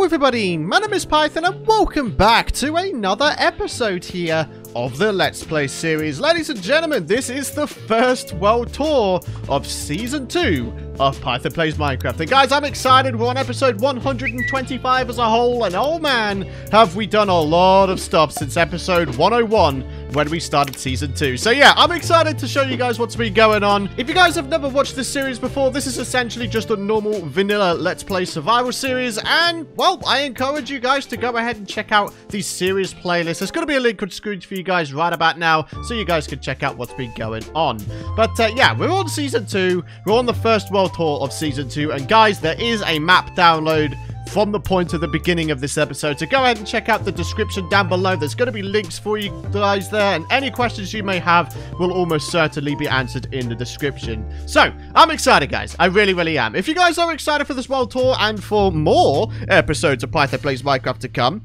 Hello everybody, my name is Python and welcome back to another episode here of the Let's Play series. Ladies and gentlemen, this is the first world tour of Season 2 of Python Plays Minecraft. And guys, I'm excited. We're on episode 125 as a whole, and oh man, have we done a lot of stuff since episode 101 when we started Season 2. So yeah, I'm excited to show you guys what's been going on. If you guys have never watched this series before, this is essentially just a normal vanilla Let's Play survival series, and well, I encourage you guys to go ahead and check out the series playlist. There's going to be a link on screen for you guys right about now, so you guys can check out what's been going on. But uh, yeah, we're on Season 2, we're on the first world tour of Season 2, and guys, there is a map download from the point of the beginning of this episode. So go ahead and check out the description down below. There's going to be links for you guys there, and any questions you may have will almost certainly be answered in the description. So, I'm excited, guys. I really, really am. If you guys are excited for this world tour and for more episodes of Python Plays Minecraft to come,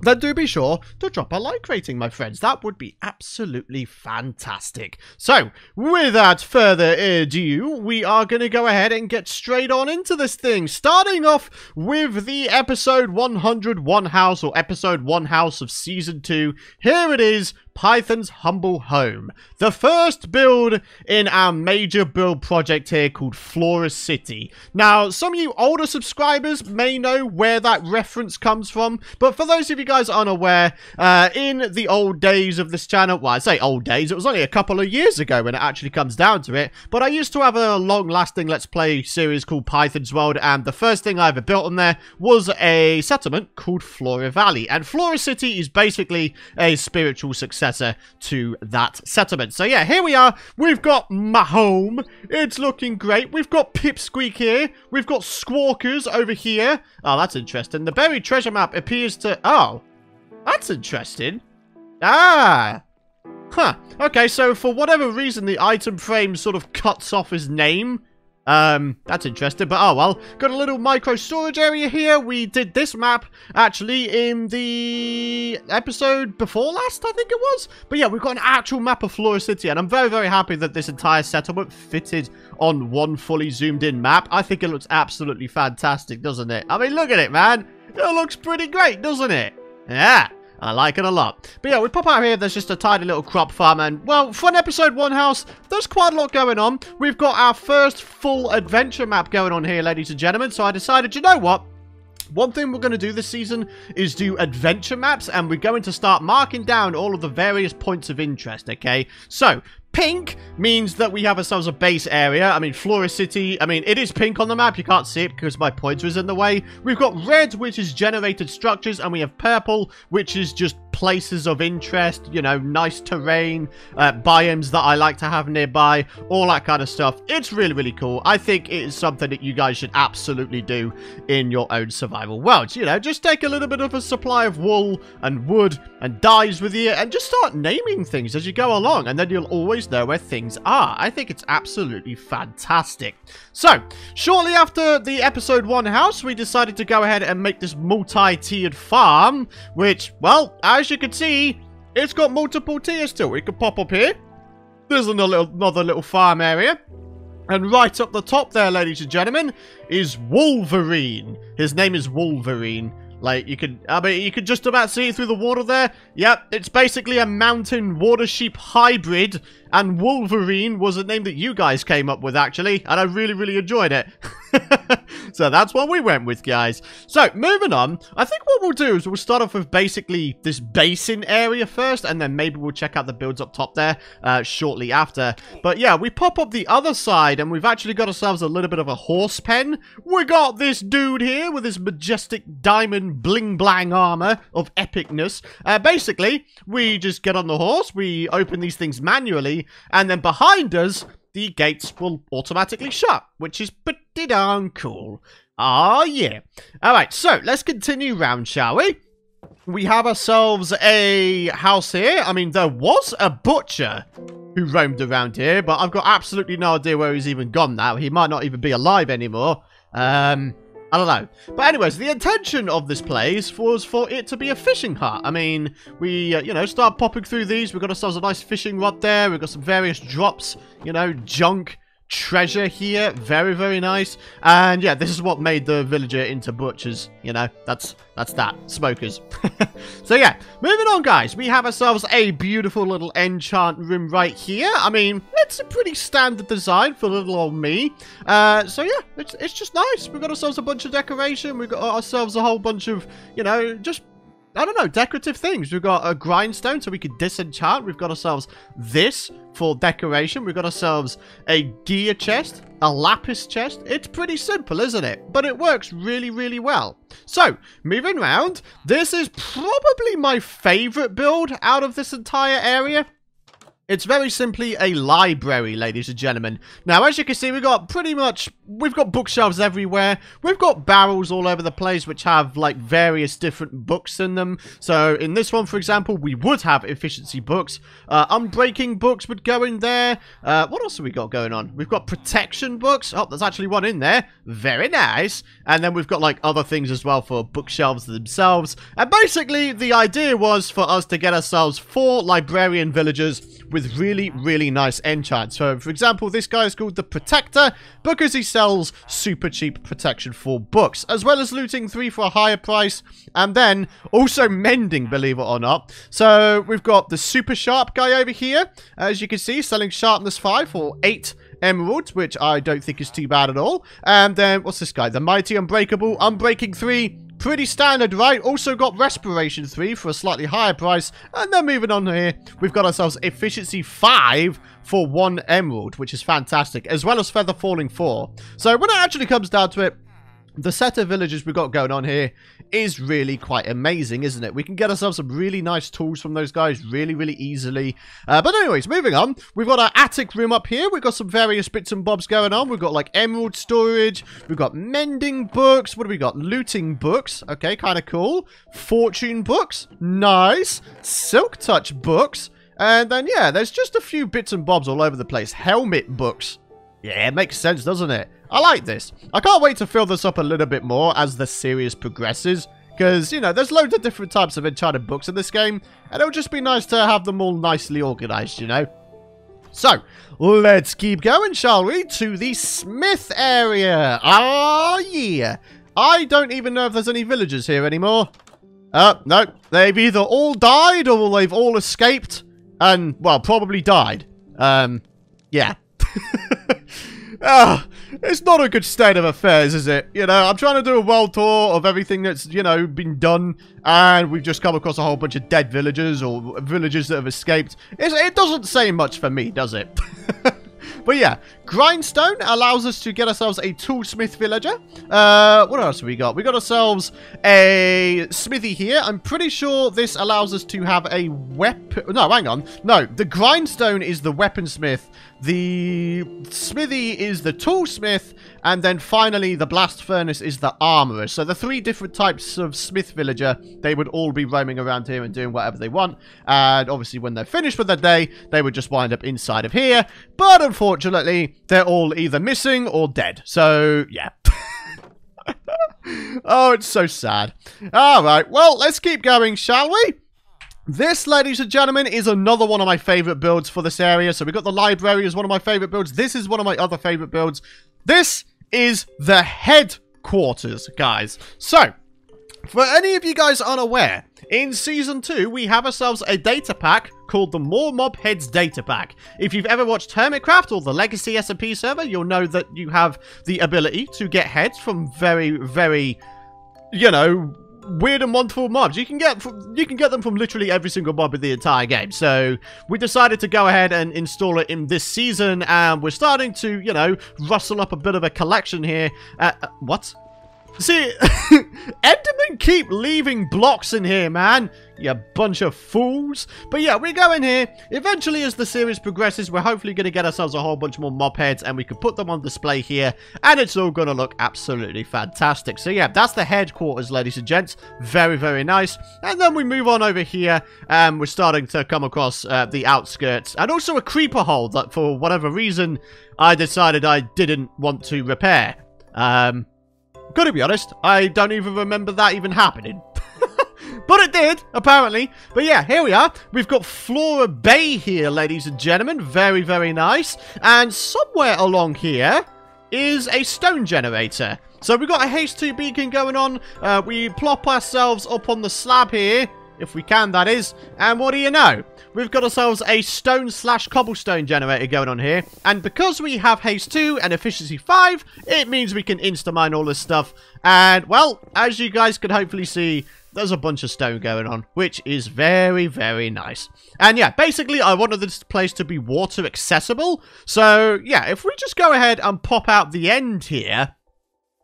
then do be sure to drop a like rating, my friends. That would be absolutely fantastic. So, without further ado, we are going to go ahead and get straight on into this thing. Starting off with the episode 101 house, or episode 1 house of season 2. Here it is, Python's Humble Home. The first build in our major build project here called Flora City. Now, some of you older subscribers may know where that reference comes from, but for those of you guys unaware, uh, in the old days of this channel, well, I say old days, it was only a couple of years ago when it actually comes down to it, but I used to have a long-lasting Let's Play series called Python's World, and the first thing I ever built on there was a settlement called Flora Valley, and Flora City is basically a spiritual success successor to that settlement. So yeah, here we are. We've got my home. It's looking great. We've got Pipsqueak here. We've got Squawkers over here. Oh, that's interesting. The buried treasure map appears to... Oh, that's interesting. Ah, Huh. Okay, so for whatever reason, the item frame sort of cuts off his name um, that's interesting, but oh well. Got a little micro storage area here. We did this map, actually, in the episode before last, I think it was. But yeah, we've got an actual map of Flora City, and I'm very, very happy that this entire settlement fitted on one fully zoomed in map. I think it looks absolutely fantastic, doesn't it? I mean, look at it, man. It looks pretty great, doesn't it? Yeah. I like it a lot. But yeah, we pop out here, there's just a tiny little crop farm, and, well, for an episode one house, there's quite a lot going on. We've got our first full adventure map going on here, ladies and gentlemen, so I decided, you know what? One thing we're going to do this season is do adventure maps, and we're going to start marking down all of the various points of interest, okay? So, Pink means that we have ourselves a base area. I mean, Flora City, I mean, it is pink on the map. You can't see it because my pointer is in the way. We've got red, which is generated structures, and we have purple, which is just places of interest, you know, nice terrain, uh, biomes that I like to have nearby, all that kind of stuff. It's really, really cool. I think it is something that you guys should absolutely do in your own survival worlds. You know, just take a little bit of a supply of wool and wood and dyes with you and just start naming things as you go along, and then you'll always know where things are. I think it's absolutely fantastic. So, shortly after the episode 1 house, we decided to go ahead and make this multi-tiered farm, which, well, as you can see, it's got multiple tiers to it. We can pop up here. There's another little, another little farm area. And right up the top there, ladies and gentlemen, is Wolverine. His name is Wolverine. Like, you can, I mean, you can just about see it through the water there. Yep, it's basically a mountain water sheep hybrid and Wolverine was a name that you guys came up with, actually, and I really, really enjoyed it. so that's what we went with, guys. So, moving on, I think what we'll do is we'll start off with basically this basin area first, and then maybe we'll check out the builds up top there uh, shortly after. But yeah, we pop up the other side, and we've actually got ourselves a little bit of a horse pen. We got this dude here with his majestic diamond bling-blang armor of epicness. Uh, basically, we just get on the horse, we open these things manually, and then behind us, the gates will automatically shut, which is pretty darn cool. Ah, yeah. Alright, so let's continue round, shall we? We have ourselves a house here. I mean, there was a butcher who roamed around here, but I've got absolutely no idea where he's even gone now. He might not even be alive anymore. Um, I don't know. But anyways, the intention of this place was for it to be a fishing hut. I mean, we, uh, you know, start popping through these. We've got ourselves a nice fishing rod there. We've got some various drops, you know, junk, treasure here. Very, very nice. And yeah, this is what made the villager into butchers. You know, that's that's that. Smokers. so yeah, moving on, guys. We have ourselves a beautiful little enchant room right here. I mean, it's a pretty standard design for little old me. Uh, so yeah, it's, it's just nice. We've got ourselves a bunch of decoration. We've got ourselves a whole bunch of, you know, just I don't know, decorative things. We've got a grindstone so we could disenchant. We've got ourselves this for decoration. We've got ourselves a gear chest, a lapis chest. It's pretty simple, isn't it? But it works really, really well. So, moving around, this is probably my favorite build out of this entire area. It's very simply a library, ladies and gentlemen. Now, as you can see, we've got pretty much, we've got bookshelves everywhere. We've got barrels all over the place, which have, like, various different books in them. So, in this one, for example, we would have efficiency books. Uh, unbreaking books would go in there. Uh, what else have we got going on? We've got protection books. Oh, there's actually one in there. Very nice. And then we've got, like, other things as well for bookshelves themselves. And basically, the idea was for us to get ourselves four librarian villagers with really, really nice enchants. So, for example, this guy is called the Protector because he sells super cheap protection for books, as well as looting three for a higher price, and then also mending, believe it or not. So, we've got the Super Sharp guy over here, as you can see, selling Sharpness 5 for 8 emeralds, which I don't think is too bad at all. And then, what's this guy? The Mighty Unbreakable, Unbreaking 3, Pretty standard, right? Also got Respiration 3 for a slightly higher price. And then moving on here, we've got ourselves Efficiency 5 for 1 Emerald, which is fantastic, as well as Feather Falling 4. So when it actually comes down to it, the set of villages we've got going on here is really quite amazing, isn't it? We can get ourselves some really nice tools from those guys really, really easily. Uh, but anyways, moving on. We've got our attic room up here. We've got some various bits and bobs going on. We've got like emerald storage. We've got mending books. What do we got? Looting books. Okay, kind of cool. Fortune books. Nice. Silk touch books. And then, yeah, there's just a few bits and bobs all over the place. Helmet books. Yeah, it makes sense, doesn't it? I like this. I can't wait to fill this up a little bit more as the series progresses. Because, you know, there's loads of different types of enchanted books in this game. And it'll just be nice to have them all nicely organized, you know? So, let's keep going, shall we? To the Smith area. Ah, yeah. I don't even know if there's any villagers here anymore. Uh, no. They've either all died or they've all escaped. And, well, probably died. Um, yeah. Ah, it's not a good state of affairs, is it? You know, I'm trying to do a world tour of everything that's, you know, been done, and we've just come across a whole bunch of dead villagers or villagers that have escaped. It's, it doesn't say much for me, does it? But yeah, Grindstone allows us to get ourselves a Toolsmith villager. Uh, what else have we got? We got ourselves a smithy here. I'm pretty sure this allows us to have a weapon. No, hang on. No, the Grindstone is the weaponsmith. The smithy is the toolsmith, and then finally the blast furnace is the armorer. So the three different types of smith villager, they would all be roaming around here and doing whatever they want. And obviously when they're finished with their day, they would just wind up inside of here. But unfortunately, they're all either missing or dead. So yeah. oh, it's so sad. All right, well, let's keep going, shall we? This, ladies and gentlemen, is another one of my favorite builds for this area. So we got the library as one of my favorite builds. This is one of my other favorite builds. This is the headquarters, guys. So, for any of you guys unaware, in Season 2, we have ourselves a data pack called the More Mob Heads Data Pack. If you've ever watched Hermitcraft or the Legacy SMP server, you'll know that you have the ability to get heads from very, very, you know, weird and wonderful mobs. You can get you can get them from literally every single mob in the entire game. So we decided to go ahead and install it in this season, and we're starting to, you know, rustle up a bit of a collection here. Uh, uh, what? See, Endermen keep leaving blocks in here, man. You bunch of fools. But yeah, we go in here. Eventually, as the series progresses, we're hopefully going to get ourselves a whole bunch more mob heads, and we can put them on display here, and it's all going to look absolutely fantastic. So yeah, that's the headquarters, ladies and gents. Very, very nice. And then we move on over here, and we're starting to come across uh, the outskirts, and also a creeper hole that, for whatever reason, I decided I didn't want to repair. Um, Gotta be honest, I don't even remember that even happening. but it did, apparently. But yeah, here we are. We've got Flora Bay here, ladies and gentlemen. Very, very nice. And somewhere along here is a stone generator. So we've got a H2 beacon going on. Uh, we plop ourselves up on the slab here. If we can, that is. And what do you know? We've got ourselves a stone slash cobblestone generator going on here. And because we have haste 2 and efficiency 5, it means we can insta-mine all this stuff. And, well, as you guys can hopefully see, there's a bunch of stone going on, which is very, very nice. And yeah, basically, I wanted this place to be water accessible. So yeah, if we just go ahead and pop out the end here,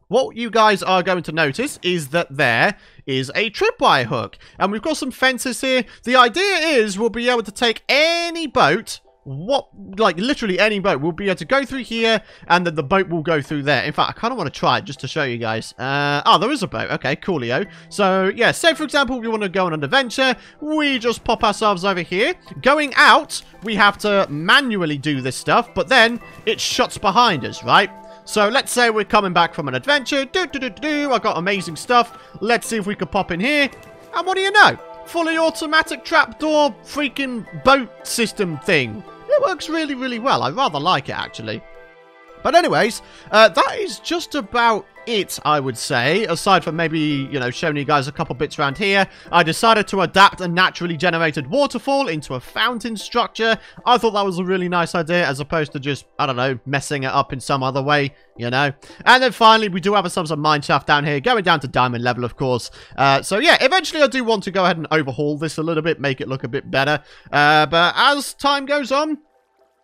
what you guys are going to notice is that there is a tripwire hook. And we've got some fences here. The idea is we'll be able to take any boat what like literally any boat. Will be able to go through here and then the boat will go through there. In fact i kind of want to try it just to show you guys. Uh oh there is a boat. Okay coolio so yeah say for example we want to go on an adventure. We just pop ourselves over here. Going out we have to manually do this stuff but then it shuts behind us right so let's say we're coming back from an adventure. Do do do do i got amazing stuff. Let's see if we can pop in here. And what do you know? Fully automatic trapdoor freaking boat system thing. It works really, really well. I rather like it, actually. But anyways, uh, that is just about it, I would say. Aside from maybe, you know, showing you guys a couple bits around here. I decided to adapt a naturally generated waterfall into a fountain structure. I thought that was a really nice idea as opposed to just, I don't know, messing it up in some other way, you know. And then finally, we do have ourselves a mine shaft down here, going down to diamond level, of course. Uh, so yeah, eventually I do want to go ahead and overhaul this a little bit, make it look a bit better. Uh, but as time goes on,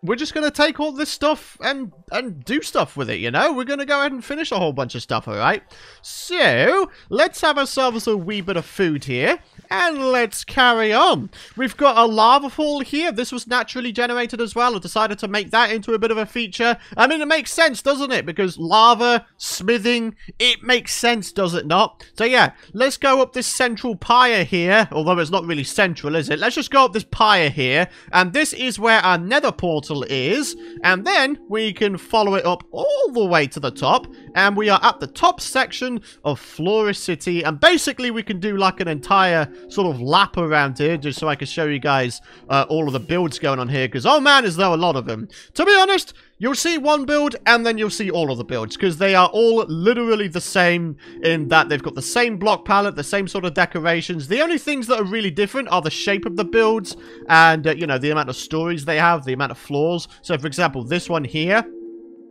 we're just going to take all this stuff and and do stuff with it, you know? We're going to go ahead and finish a whole bunch of stuff, alright? So, let's have ourselves a wee bit of food here, and let's carry on. We've got a lava fall here. This was naturally generated as well. I decided to make that into a bit of a feature. I mean, it makes sense, doesn't it? Because lava, smithing, it makes sense, does it not? So yeah, let's go up this central pyre here, although it's not really central, is it? Let's just go up this pyre here, and this is where our nether portal is, and then we can follow it up all the way to the top, and we are at the top section of Flora City, and basically we can do like an entire sort of lap around here, just so I can show you guys uh, all of the builds going on here, because oh man, is there a lot of them. To be honest, You'll see one build, and then you'll see all of the builds, because they are all literally the same in that they've got the same block palette, the same sort of decorations. The only things that are really different are the shape of the builds, and, uh, you know, the amount of stories they have, the amount of floors. So, for example, this one here,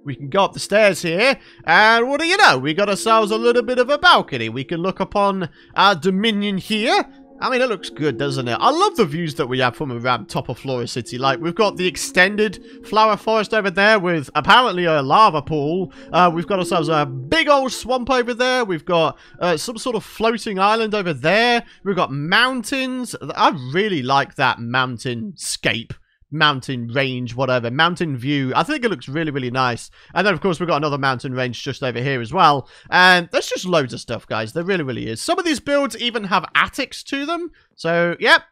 we can go up the stairs here, and what do you know? We got ourselves a little bit of a balcony. We can look upon our dominion here, I mean, it looks good, doesn't it? I love the views that we have from around top of Flora City. Like, we've got the extended flower forest over there with apparently a lava pool. Uh, we've got ourselves a big old swamp over there. We've got uh, some sort of floating island over there. We've got mountains. I really like that mountain scape mountain range, whatever, mountain view. I think it looks really, really nice. And then, of course, we've got another mountain range just over here as well. And there's just loads of stuff, guys. There really, really is. Some of these builds even have attics to them. So, yep,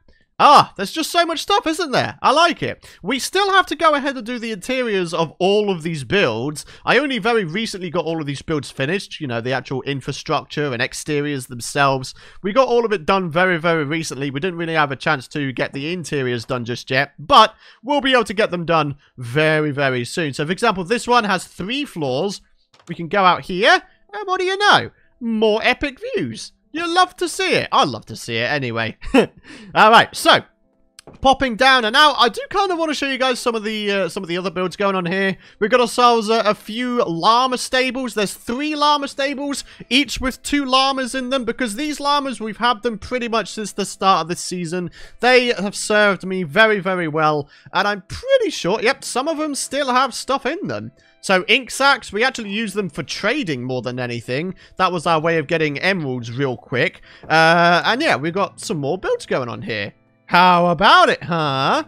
Ah, there's just so much stuff, isn't there? I like it. We still have to go ahead and do the interiors of all of these builds. I only very recently got all of these builds finished, you know, the actual infrastructure and exteriors themselves. We got all of it done very, very recently. We didn't really have a chance to get the interiors done just yet, but we'll be able to get them done very, very soon. So, for example, this one has three floors. We can go out here, and what do you know? More epic views. You love to see it. I love to see it anyway. Alright, so popping down. And now I do kind of want to show you guys some of the uh, some of the other builds going on here. We've got ourselves a, a, few llama stables. There's three llama stables each with two llamas in them because these llamas we've had them pretty much since the start of this season. They have served me very very well and I'm pretty sure yep some of them still have stuff in them so ink sacks, we actually use them for trading more than anything. That was our way of getting emeralds real quick. Uh, and yeah, we've got some more builds going on here. How about it, huh?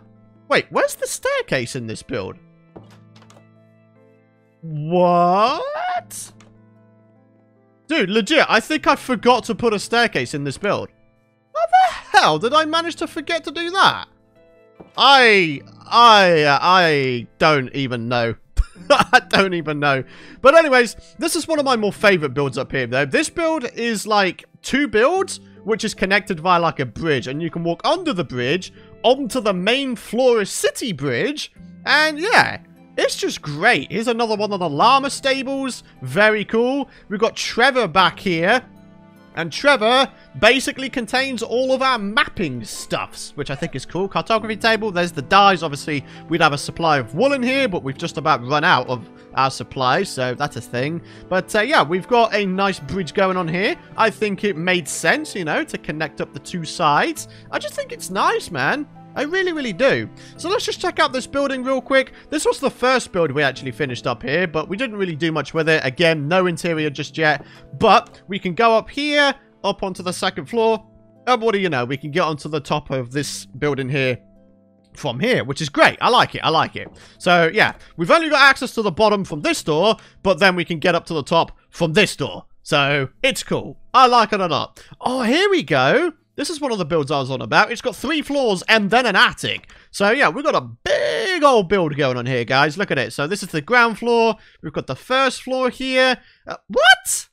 Wait, where's the staircase in this build? What? Dude, legit, I think I forgot to put a staircase in this build. How the hell did I manage to forget to do that? I, I, I don't even know. I don't even know. But anyways, this is one of my more favorite builds up here, though. This build is like two builds which is connected via like a bridge. And you can walk under the bridge onto the main Flora City bridge. And yeah, it's just great. Here's another one of the llama stables. Very cool. We've got Trevor back here. And Trevor basically contains all of our mapping stuffs, which I think is cool. Cartography table, there's the dyes. Obviously, we'd have a supply of wool in here, but we've just about run out of our supplies, so that's a thing. But uh, yeah, we've got a nice bridge going on here. I think it made sense, you know, to connect up the two sides. I just think it's nice, man. I really, really do. So let's just check out this building real quick. This was the first build we actually finished up here, but we didn't really do much with it. Again, no interior just yet. But we can go up here, up onto the second floor. And what do you know? We can get onto the top of this building here from here, which is great. I like it. I like it. So, yeah, we've only got access to the bottom from this door, but then we can get up to the top from this door. So, it's cool. I like it a lot. Oh, here we go. This is one of the builds I was on about. It's got three floors and then an attic. So, yeah, we've got a big old build going on here, guys. Look at it. So, this is the ground floor. We've got the first floor here. Uh, what?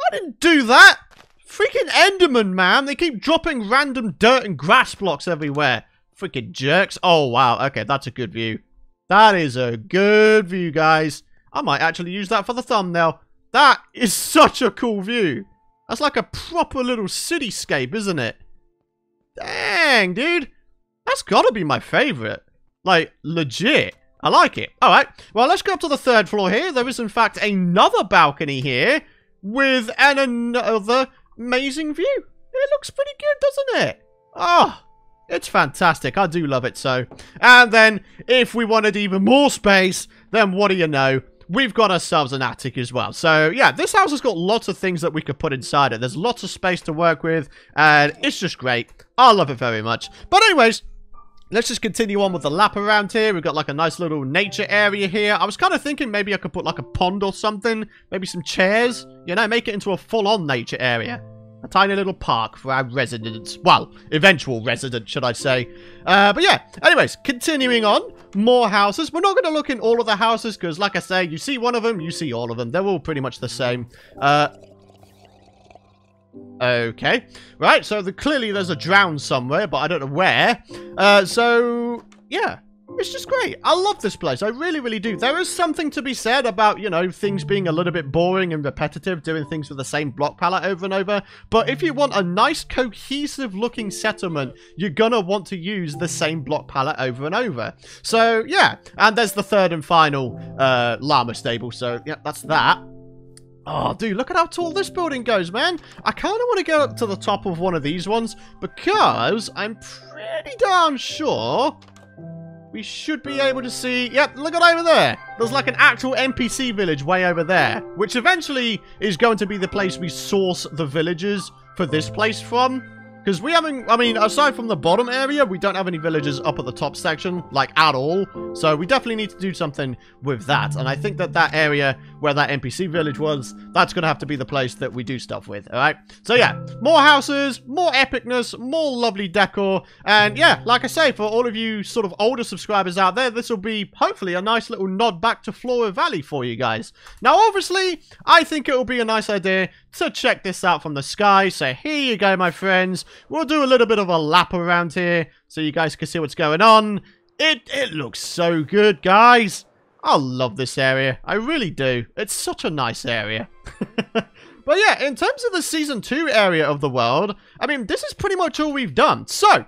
I didn't do that. Freaking Enderman, man. They keep dropping random dirt and grass blocks everywhere. Freaking jerks. Oh, wow. Okay, that's a good view. That is a good view, guys. I might actually use that for the thumbnail. That is such a cool view. That's like a proper little cityscape, isn't it? Dang, dude. That's gotta be my favorite. Like, legit. I like it. Alright, well, let's go up to the third floor here. There is, in fact, another balcony here with an another amazing view. It looks pretty good, doesn't it? Oh, it's fantastic. I do love it so. And then, if we wanted even more space, then what do you know? We've got ourselves an attic as well. So, yeah, this house has got lots of things that we could put inside it. There's lots of space to work with, and it's just great. I love it very much. But anyways, Let's just continue on with the lap around here. We've got like a nice little nature area here. I was kind of thinking maybe I could put like a pond or something. Maybe some chairs. You know, make it into a full-on nature area. A tiny little park for our residents. Well, eventual residents, should I say. Uh, but yeah, anyways, continuing on. More houses. We're not going to look in all of the houses because, like I say, you see one of them, you see all of them. They're all pretty much the same. Uh, okay. Right, so the, clearly there's a drown somewhere, but I don't know where. Uh, so, yeah. It's just great. I love this place. I really, really do. There is something to be said about, you know, things being a little bit boring and repetitive, doing things with the same block palette over and over. But if you want a nice, cohesive looking settlement, you're gonna want to use the same block palette over and over. So, yeah. And there's the third and final uh, llama stable. So, yeah, that's that. Oh, dude, look at how tall this building goes, man. I kind of want to get up to the top of one of these ones because I'm pretty darn sure we should be able to see... Yep, look at over there. There's like an actual NPC village way over there, which eventually is going to be the place we source the villagers for this place from. Because we haven't, I mean, aside from the bottom area, we don't have any villages up at the top section, like, at all. So we definitely need to do something with that. And I think that that area where that NPC village was, that's going to have to be the place that we do stuff with, alright? So yeah, more houses, more epicness, more lovely decor. And yeah, like I say, for all of you sort of older subscribers out there, this will be, hopefully, a nice little nod back to Flora Valley for you guys. Now, obviously, I think it will be a nice idea to check this out from the sky. So here you go, my friends. We'll do a little bit of a lap around here so you guys can see what's going on. It, it looks so good, guys. I love this area. I really do. It's such a nice area. but yeah, in terms of the Season 2 area of the world, I mean, this is pretty much all we've done. So,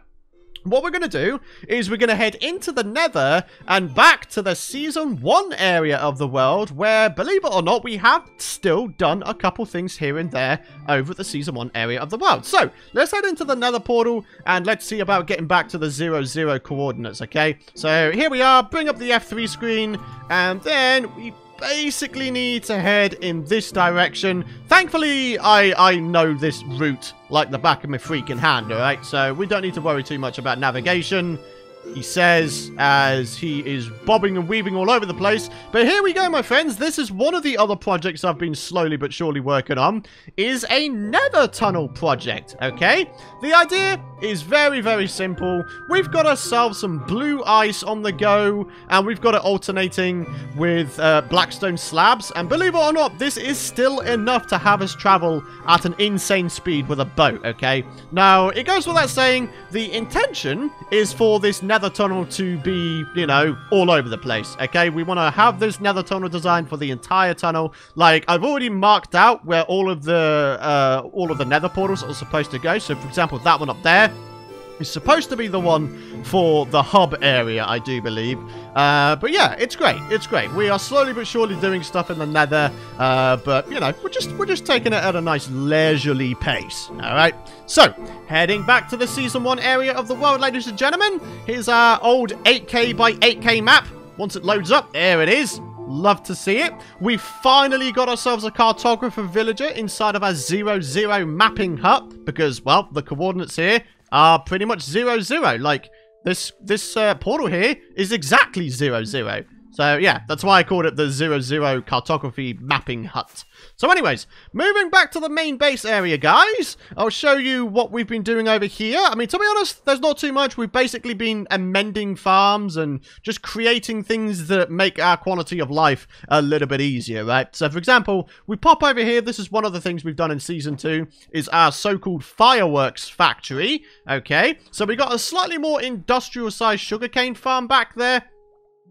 what we're going to do is we're going to head into the nether and back to the season 1 area of the world where, believe it or not, we have still done a couple things here and there over the season 1 area of the world. So, let's head into the nether portal and let's see about getting back to the 0, 0 coordinates, okay? So, here we are, bring up the F3 screen and then we basically need to head in this direction. Thankfully, I, I know this route like the back of my freaking hand, alright? So we don't need to worry too much about navigation. He says as he is bobbing and weaving all over the place. But here we go, my friends. This is one of the other projects I've been slowly but surely working on. Is a nether tunnel project, okay? The idea is very, very simple. We've got ourselves some blue ice on the go, and we've got it alternating with uh, blackstone slabs. And believe it or not, this is still enough to have us travel at an insane speed with a boat, okay? Now, it goes without saying, the intention is for this nether tunnel to be, you know, all over the place, okay? We want to have this nether tunnel designed for the entire tunnel. Like, I've already marked out where all of the, uh, all of the nether portals are supposed to go. So, for example, that one up there is supposed to be the one for the hub area, I do believe. Uh, but yeah, it's great. It's great. We are slowly but surely doing stuff in the nether, uh, but you know, we're just we're just taking it at a nice leisurely pace. All right. So heading back to the season one area of the world, ladies and gentlemen. Here's our old 8K by 8K map. Once it loads up, there it is. Love to see it. We finally got ourselves a cartographer villager inside of our 0, 0 mapping hut because, well, the coordinates here are pretty much 0, 0. Like, this this uh, portal here is exactly 0, 0. So, yeah, that's why I called it the Zero Zero Cartography Mapping Hut. So anyways, moving back to the main base area, guys. I'll show you what we've been doing over here. I mean, to be honest, there's not too much. We've basically been amending farms and just creating things that make our quality of life a little bit easier, right? So, for example, we pop over here. This is one of the things we've done in Season 2, is our so-called fireworks factory, okay? So we got a slightly more industrial-sized sugarcane farm back there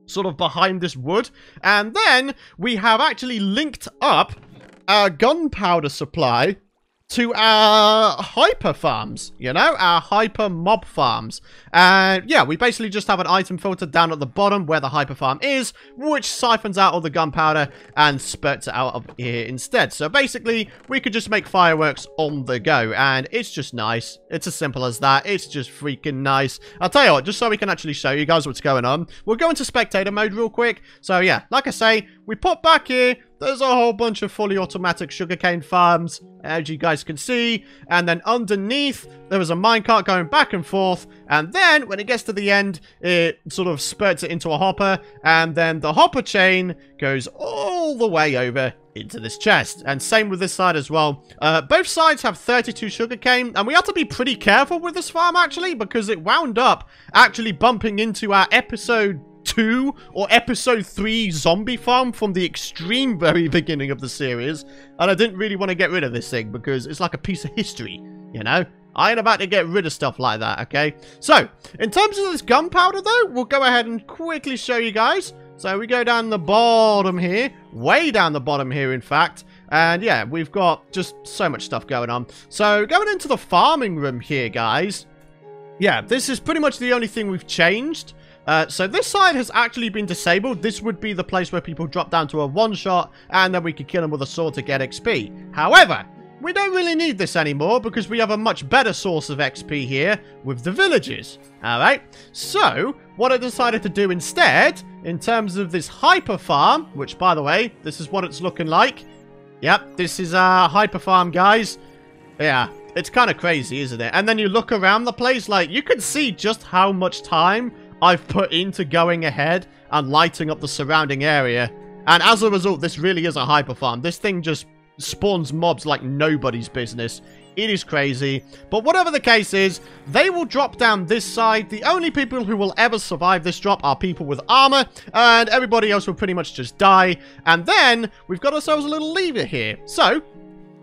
sort of behind this wood. And then we have actually linked up our gunpowder supply to our hyper farms, you know, our hyper mob farms. And yeah, we basically just have an item filter down at the bottom where the hyper farm is, which siphons out all the gunpowder and spurts it out of here instead. So basically, we could just make fireworks on the go, and it's just nice. It's as simple as that. It's just freaking nice. I'll tell you what, just so we can actually show you guys what's going on, we'll go into spectator mode real quick. So yeah, like I say, we pop back here, there's a whole bunch of fully automatic sugarcane farms, as you guys can see. And then underneath, there was a minecart going back and forth. And then, when it gets to the end, it sort of spurts it into a hopper. And then the hopper chain goes all the way over into this chest. And same with this side as well. Uh, both sides have 32 sugarcane, and we have to be pretty careful with this farm, actually, because it wound up actually bumping into our episode 2 or episode 3 zombie farm from the extreme very beginning of the series. And I didn't really want to get rid of this thing because it's like a piece of history, you know? I ain't about to get rid of stuff like that, okay? So, in terms of this gunpowder, though, we'll go ahead and quickly show you guys. So, we go down the bottom here, way down the bottom here, in fact. And, yeah, we've got just so much stuff going on. So, going into the farming room here, guys. Yeah, this is pretty much the only thing we've changed. Uh, so this side has actually been disabled. This would be the place where people drop down to a one-shot, and then we could kill them with a sword to get XP. However, we don't really need this anymore because we have a much better source of XP here with the villages. Alright, so what I decided to do instead, in terms of this hyper farm, which by the way, this is what it's looking like. Yep, this is our hyper farm, guys. Yeah, it's kind of crazy, isn't it? And then you look around the place, like, you can see just how much time I've put into going ahead and lighting up the surrounding area. And as a result, this really is a hyper farm. This thing just spawns mobs like nobody's business. It is crazy. But whatever the case is, they will drop down this side. The only people who will ever survive this drop are people with armor, and everybody else will pretty much just die. And then, we've got ourselves a little lever here. So,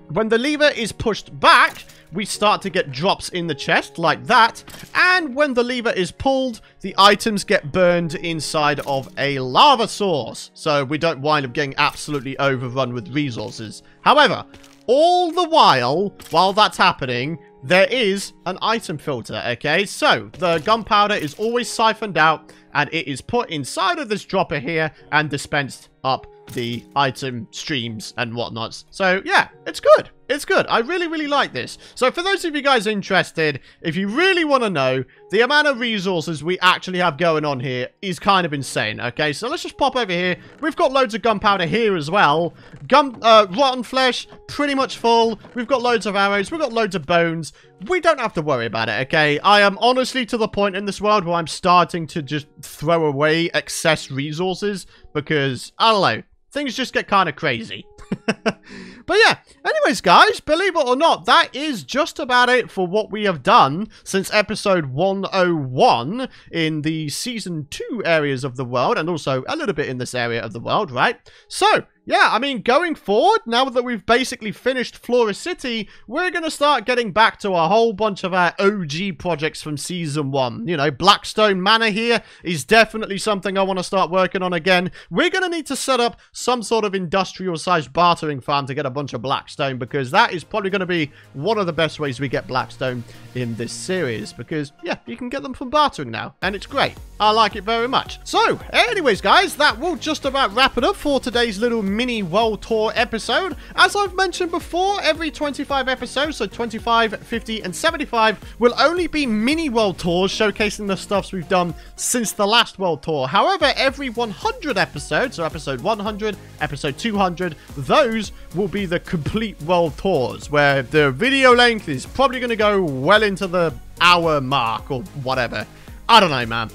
when the lever is pushed back, we start to get drops in the chest like that. And when the lever is pulled, the items get burned inside of a lava source. So we don't wind up getting absolutely overrun with resources. However, all the while, while that's happening, there is an item filter, okay? So, the gunpowder is always siphoned out, and it is put inside of this dropper here and dispensed up the item streams and whatnots. So, yeah, it's good. It's good. I really, really like this. So for those of you guys interested, if you really want to know, the amount of resources we actually have going on here is kind of insane, okay? So let's just pop over here. We've got loads of gunpowder here as well. Gun, uh, rotten flesh, pretty much full. We've got loads of arrows. We've got loads of bones. We don't have to worry about it, okay? I am honestly to the point in this world where I'm starting to just throw away excess resources because, I don't know, things just get kind of crazy. But yeah, anyways, guys, believe it or not, that is just about it for what we have done since episode 101 in the season 2 areas of the world, and also a little bit in this area of the world, right? So, yeah, I mean, going forward, now that we've basically finished Flora City, we're going to start getting back to a whole bunch of our OG projects from Season 1. You know, Blackstone Manor here is definitely something I want to start working on again. We're going to need to set up some sort of industrial-sized bartering farm to get a bunch of Blackstone, because that is probably going to be one of the best ways we get Blackstone in this series, because, yeah, you can get them from bartering now, and it's great. I like it very much. So, anyways, guys, that will just about wrap it up for today's little mini world tour episode. As I've mentioned before, every 25 episodes, so 25, 50, and 75, will only be mini world tours showcasing the stuffs we've done since the last world tour. However, every 100 episodes, so episode 100, episode 200, those will be the complete world tours, where the video length is probably going to go well into the hour mark or whatever. I don't know, man.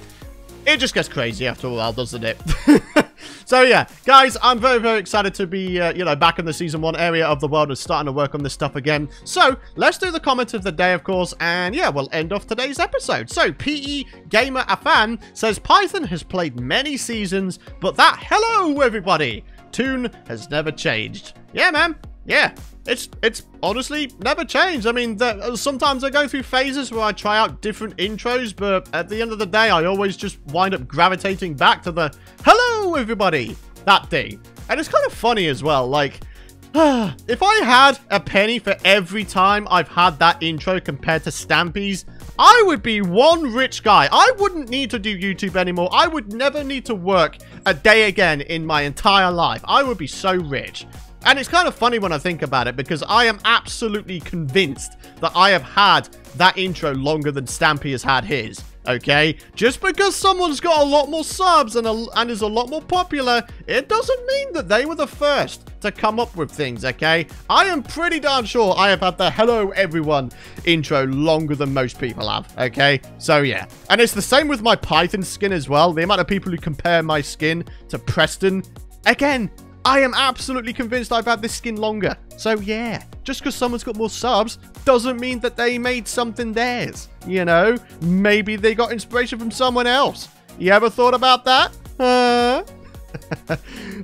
It just gets crazy after a while, doesn't it? so yeah, guys, I'm very, very excited to be, uh, you know, back in the Season 1 area of the world and starting to work on this stuff again. So, let's do the comment of the day, of course, and yeah, we'll end off today's episode. So, PE Gamer Afan says, Python has played many seasons, but that hello, everybody! Tune has never changed. Yeah, man. Yeah, it's it's honestly never changed. I mean, sometimes I go through phases where I try out different intros, but at the end of the day, I always just wind up gravitating back to the hello, everybody, that day. And it's kind of funny as well, like, if I had a penny for every time I've had that intro compared to Stampy's, I would be one rich guy. I wouldn't need to do YouTube anymore. I would never need to work a day again in my entire life. I would be so rich. And it's kind of funny when I think about it because I am absolutely convinced that I have had that intro longer than Stampy has had his. Okay? Just because someone's got a lot more subs and, a, and is a lot more popular, it doesn't mean that they were the first to come up with things, okay? I am pretty darn sure I have had the hello everyone intro longer than most people have, okay? So yeah. And it's the same with my Python skin as well. The amount of people who compare my skin to Preston, again, I am absolutely convinced I've had this skin longer. So yeah, just because someone's got more subs doesn't mean that they made something theirs. You know, maybe they got inspiration from someone else. You ever thought about that?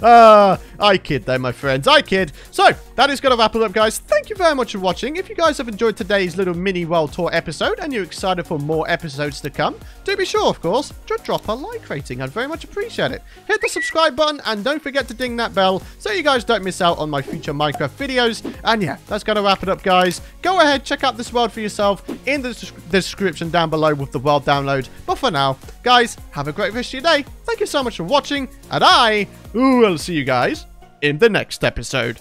uh, I kid though, my friends. I kid. So, that is going to wrap it up, guys. Thank you very much for watching. If you guys have enjoyed today's little mini world tour episode and you're excited for more episodes to come, do be sure, of course, to drop a like rating. I'd very much appreciate it. Hit the subscribe button and don't forget to ding that bell so you guys don't miss out on my future Minecraft videos. And yeah, that's going to wrap it up, guys. Go ahead, check out this world for yourself in the description down below with the world download. But for now, guys, have a great rest of your day. Thank you so much for watching, and I will see you guys in the next episode.